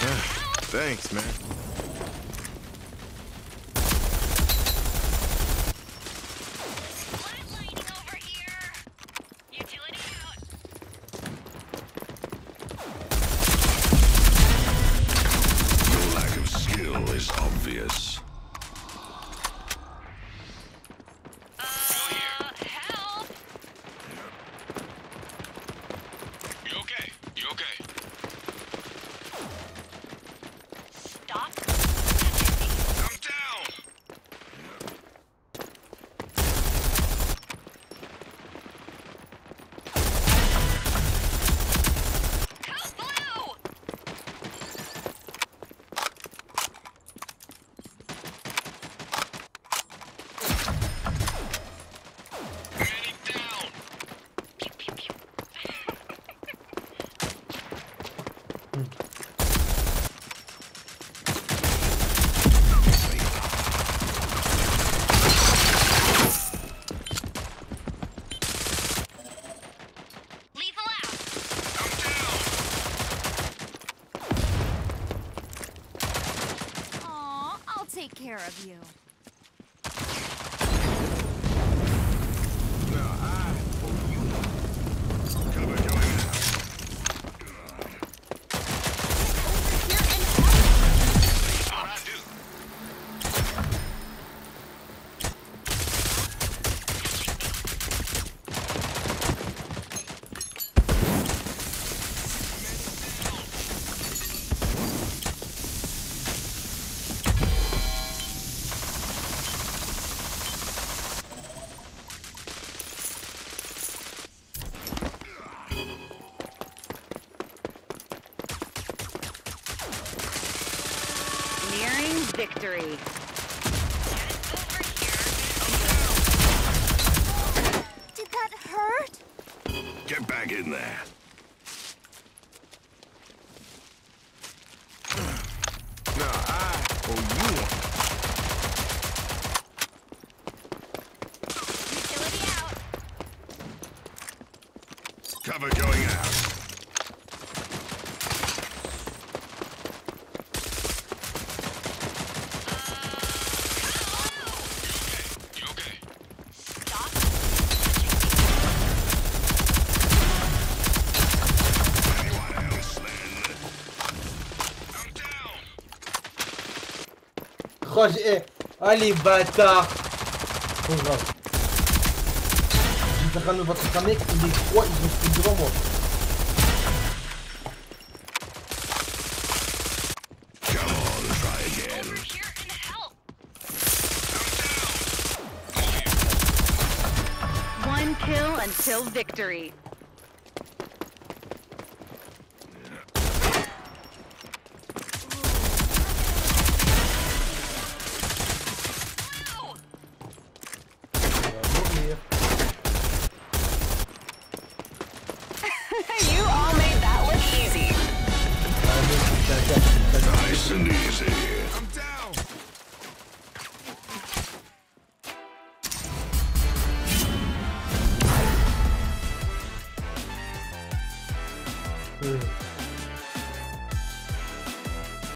Thanks, man. Stop. Take care of you. Victory. Did that hurt? Get back in there. No, I owe you one. Utility out. Cover going out. Eh, oh, j'ai... Ah, les oh, grave. J'étais en train de me battre un mec, les trois, ils ont moi. One kill until victory. Nice and easy.